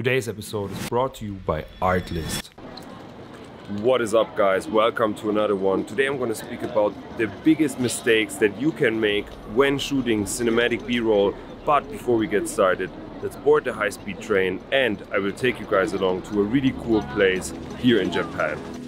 Today's episode is brought to you by Artlist. What is up, guys? Welcome to another one. Today I'm going to speak about the biggest mistakes that you can make when shooting cinematic B roll. But before we get started, let's board the high speed train and I will take you guys along to a really cool place here in Japan.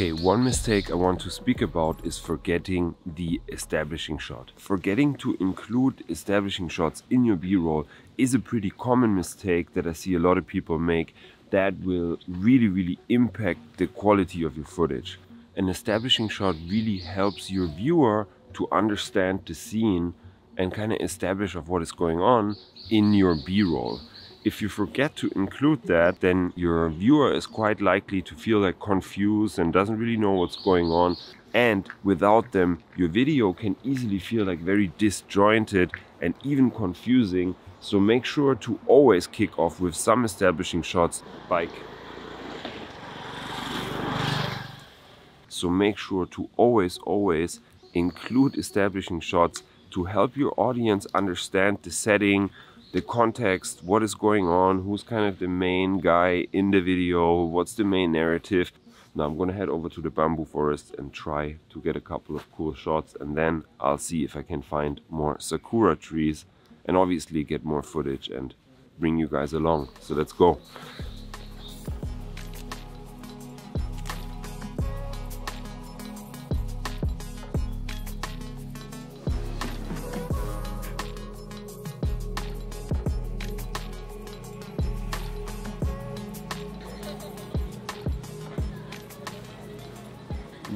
Okay, one mistake I want to speak about is forgetting the establishing shot. Forgetting to include establishing shots in your B-roll is a pretty common mistake that I see a lot of people make that will really, really impact the quality of your footage. An establishing shot really helps your viewer to understand the scene and kind of establish of what is going on in your B-roll. If you forget to include that, then your viewer is quite likely to feel like confused and doesn't really know what's going on. And without them, your video can easily feel like very disjointed and even confusing. So make sure to always kick off with some establishing shots. Bike. So make sure to always, always include establishing shots to help your audience understand the setting, the context, what is going on, who's kind of the main guy in the video, what's the main narrative. Now I'm gonna head over to the bamboo forest and try to get a couple of cool shots and then I'll see if I can find more sakura trees and obviously get more footage and bring you guys along. So let's go.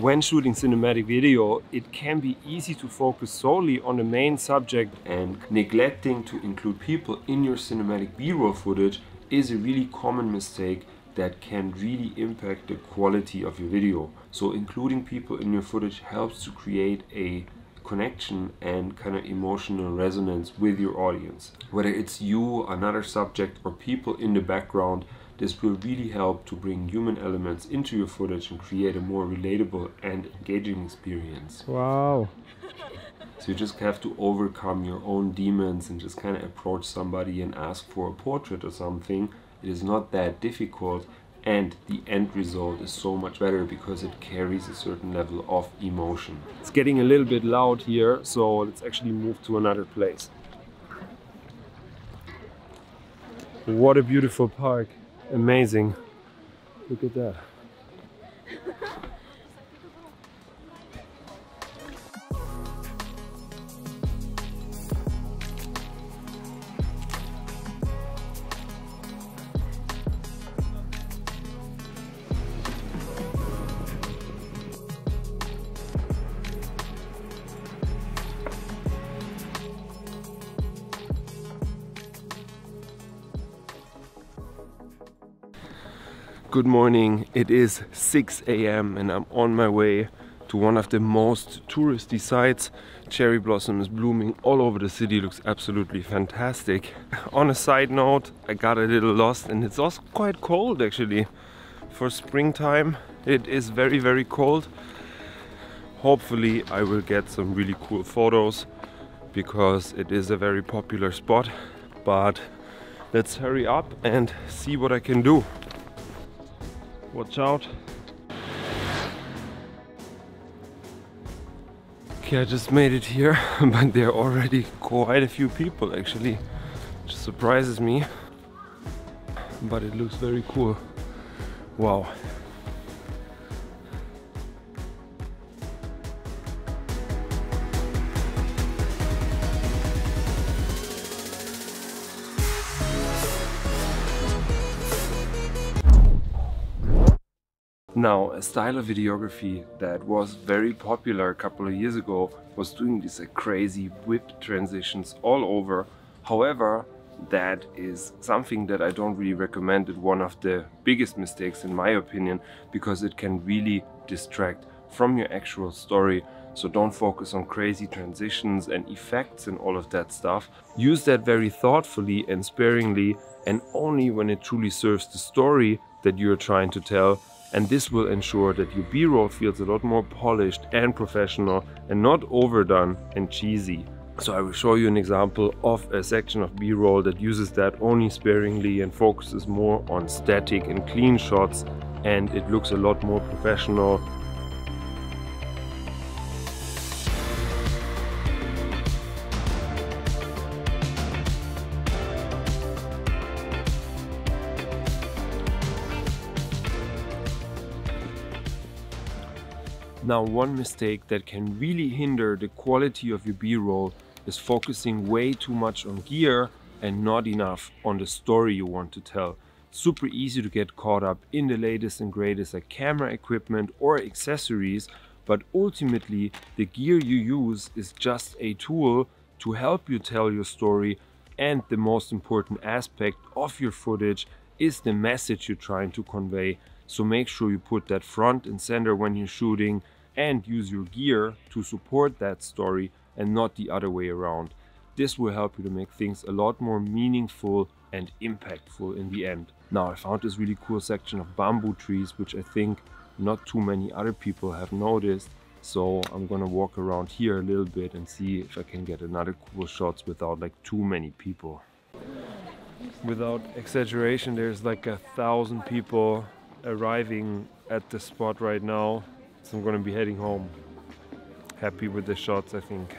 When shooting cinematic video, it can be easy to focus solely on the main subject and neglecting to include people in your cinematic B-roll footage is a really common mistake that can really impact the quality of your video. So including people in your footage helps to create a connection and kind of emotional resonance with your audience. Whether it's you, another subject, or people in the background, this will really help to bring human elements into your footage and create a more relatable and engaging experience. Wow. So you just have to overcome your own demons and just kind of approach somebody and ask for a portrait or something. It is not that difficult and the end result is so much better because it carries a certain level of emotion. It's getting a little bit loud here, so let's actually move to another place. What a beautiful park. Amazing. Look at that. Good morning, it is 6 a.m. and I'm on my way to one of the most touristy sites. Cherry blossom is blooming all over the city, looks absolutely fantastic. On a side note, I got a little lost and it's also quite cold actually. For springtime, it is very, very cold. Hopefully I will get some really cool photos because it is a very popular spot. But let's hurry up and see what I can do. Watch out. Okay, I just made it here, but there are already quite a few people actually, which surprises me. But it looks very cool. Wow. Now, a style of videography that was very popular a couple of years ago was doing these uh, crazy whip transitions all over. However, that is something that I don't really recommend. It's one of the biggest mistakes in my opinion because it can really distract from your actual story. So don't focus on crazy transitions and effects and all of that stuff. Use that very thoughtfully and sparingly and only when it truly serves the story that you're trying to tell and this will ensure that your b-roll feels a lot more polished and professional and not overdone and cheesy. So I will show you an example of a section of b-roll that uses that only sparingly and focuses more on static and clean shots and it looks a lot more professional Now one mistake that can really hinder the quality of your b-roll is focusing way too much on gear and not enough on the story you want to tell. Super easy to get caught up in the latest and greatest like camera equipment or accessories but ultimately the gear you use is just a tool to help you tell your story and the most important aspect of your footage is the message you're trying to convey so make sure you put that front and center when you're shooting and use your gear to support that story and not the other way around. This will help you to make things a lot more meaningful and impactful in the end. Now I found this really cool section of bamboo trees which I think not too many other people have noticed so I'm gonna walk around here a little bit and see if I can get another cool shots without like too many people. Without exaggeration there's like a thousand people arriving at the spot right now so I'm gonna be heading home. Happy with the shots, I think.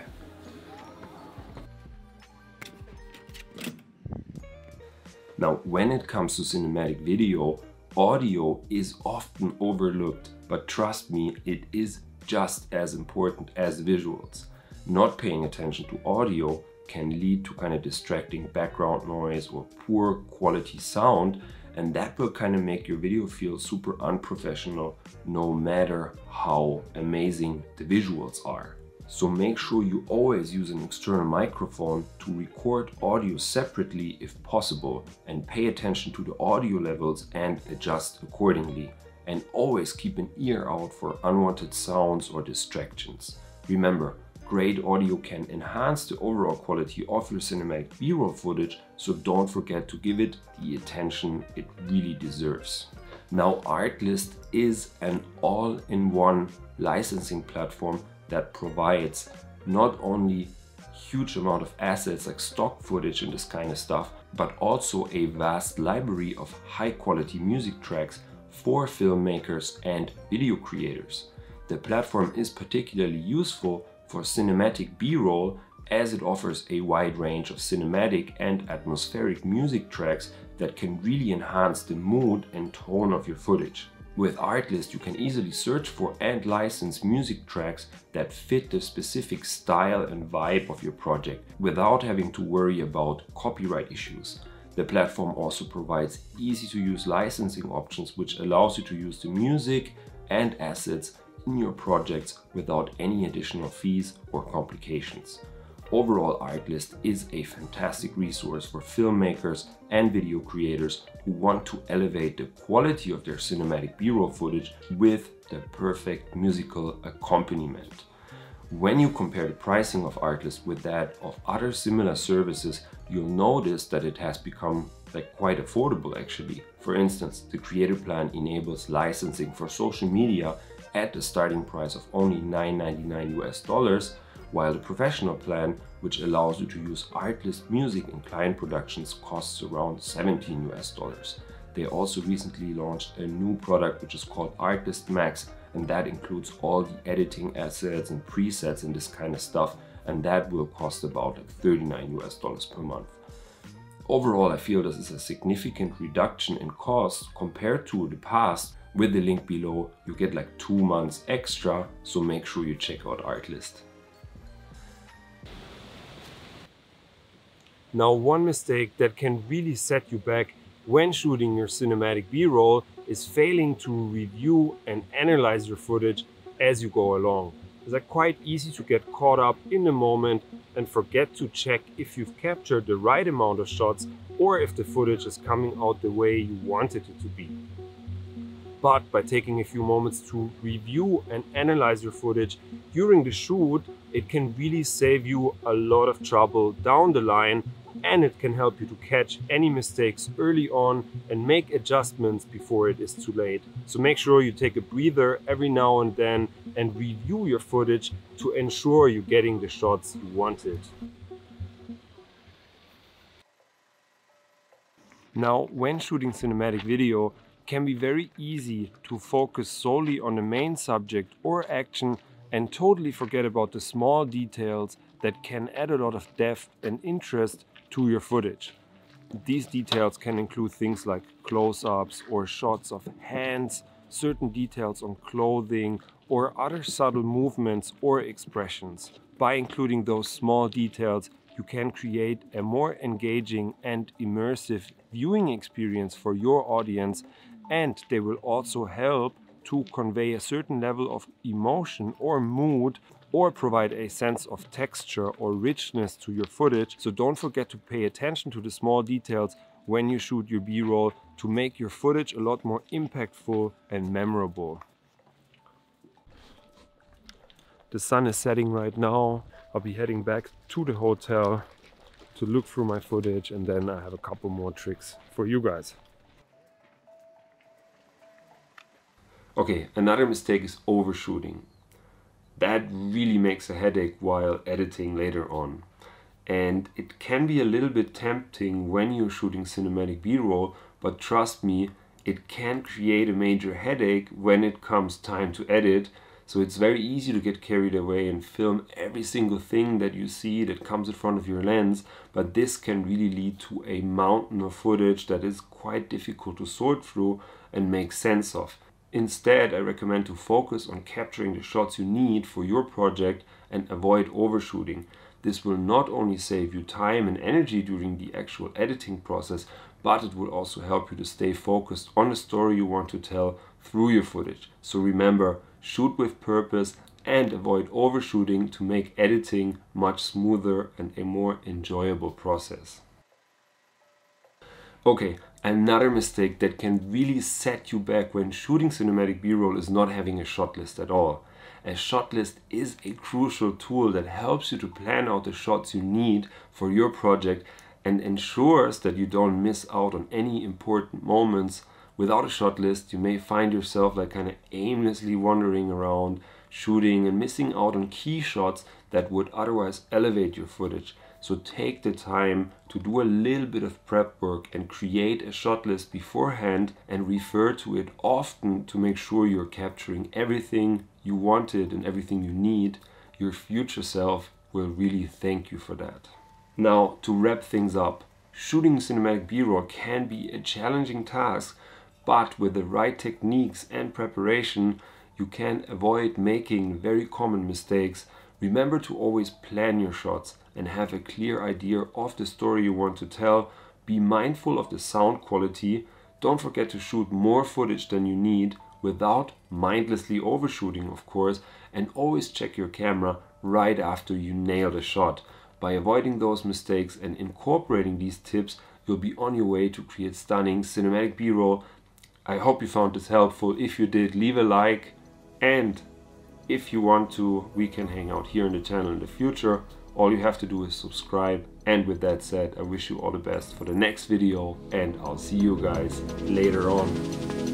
Now, when it comes to cinematic video, audio is often overlooked, but trust me, it is just as important as visuals. Not paying attention to audio can lead to kind of distracting background noise or poor quality sound and that will kind of make your video feel super unprofessional no matter how amazing the visuals are. So make sure you always use an external microphone to record audio separately if possible and pay attention to the audio levels and adjust accordingly. And always keep an ear out for unwanted sounds or distractions. Remember, Great audio can enhance the overall quality of your cinematic b-roll footage, so don't forget to give it the attention it really deserves. Now Artlist is an all-in-one licensing platform that provides not only huge amount of assets like stock footage and this kind of stuff, but also a vast library of high quality music tracks for filmmakers and video creators. The platform is particularly useful for cinematic B-roll as it offers a wide range of cinematic and atmospheric music tracks that can really enhance the mood and tone of your footage. With Artlist you can easily search for and license music tracks that fit the specific style and vibe of your project without having to worry about copyright issues. The platform also provides easy to use licensing options which allows you to use the music and assets in your projects without any additional fees or complications. Overall, Artlist is a fantastic resource for filmmakers and video creators who want to elevate the quality of their cinematic b-roll footage with the perfect musical accompaniment. When you compare the pricing of Artlist with that of other similar services, you'll notice that it has become like quite affordable actually. For instance, the creator plan enables licensing for social media at the starting price of only 9.99 US dollars, while the professional plan, which allows you to use Artlist music in client productions, costs around 17 US dollars. They also recently launched a new product which is called Artlist Max and that includes all the editing assets and presets and this kind of stuff and that will cost about 39 US dollars per month. Overall, I feel this is a significant reduction in cost compared to the past with the link below, you get like two months extra, so make sure you check out Artlist. Now one mistake that can really set you back when shooting your cinematic b-roll is failing to review and analyze your footage as you go along. It's quite easy to get caught up in the moment and forget to check if you've captured the right amount of shots or if the footage is coming out the way you wanted it to be but by taking a few moments to review and analyze your footage during the shoot, it can really save you a lot of trouble down the line and it can help you to catch any mistakes early on and make adjustments before it is too late. So make sure you take a breather every now and then and review your footage to ensure you're getting the shots you wanted. Now, when shooting cinematic video, can be very easy to focus solely on the main subject or action and totally forget about the small details that can add a lot of depth and interest to your footage. These details can include things like close-ups or shots of hands, certain details on clothing or other subtle movements or expressions. By including those small details, you can create a more engaging and immersive viewing experience for your audience and they will also help to convey a certain level of emotion or mood or provide a sense of texture or richness to your footage. So don't forget to pay attention to the small details when you shoot your b-roll to make your footage a lot more impactful and memorable. The sun is setting right now. I'll be heading back to the hotel to look through my footage and then I have a couple more tricks for you guys. Okay, another mistake is overshooting. That really makes a headache while editing later on. And it can be a little bit tempting when you're shooting cinematic b-roll, but trust me, it can create a major headache when it comes time to edit. So it's very easy to get carried away and film every single thing that you see that comes in front of your lens, but this can really lead to a mountain of footage that is quite difficult to sort through and make sense of. Instead, I recommend to focus on capturing the shots you need for your project and avoid overshooting. This will not only save you time and energy during the actual editing process, but it will also help you to stay focused on the story you want to tell through your footage. So remember, shoot with purpose and avoid overshooting to make editing much smoother and a more enjoyable process. Okay, another mistake that can really set you back when shooting cinematic b-roll is not having a shot list at all. A shot list is a crucial tool that helps you to plan out the shots you need for your project and ensures that you don't miss out on any important moments. Without a shot list, you may find yourself like kind of aimlessly wandering around, shooting and missing out on key shots that would otherwise elevate your footage. So take the time to do a little bit of prep work and create a shot list beforehand and refer to it often to make sure you're capturing everything you wanted and everything you need. Your future self will really thank you for that. Now, to wrap things up, shooting cinematic b-roll can be a challenging task, but with the right techniques and preparation, you can avoid making very common mistakes Remember to always plan your shots and have a clear idea of the story you want to tell. Be mindful of the sound quality. Don't forget to shoot more footage than you need without mindlessly overshooting, of course, and always check your camera right after you nail the shot. By avoiding those mistakes and incorporating these tips, you'll be on your way to create stunning cinematic b-roll. I hope you found this helpful. If you did, leave a like and if you want to, we can hang out here in the channel in the future. All you have to do is subscribe. And with that said, I wish you all the best for the next video and I'll see you guys later on.